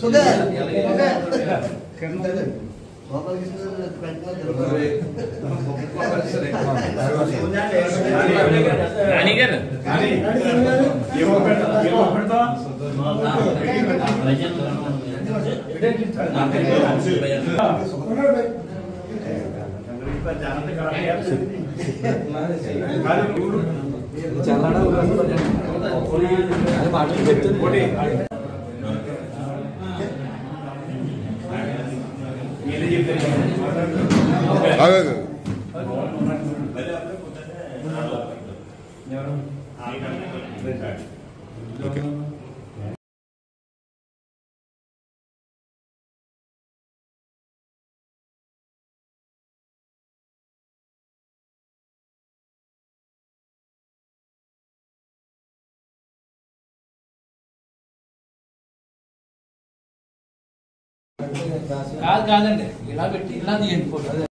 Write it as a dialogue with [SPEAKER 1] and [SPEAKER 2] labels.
[SPEAKER 1] Sudah, oke, അതെ അതെ. ഓക്കെ.
[SPEAKER 2] కాదు కాదండి. ఇలా పెట్టి ఇలా తీయండి ఫోటో.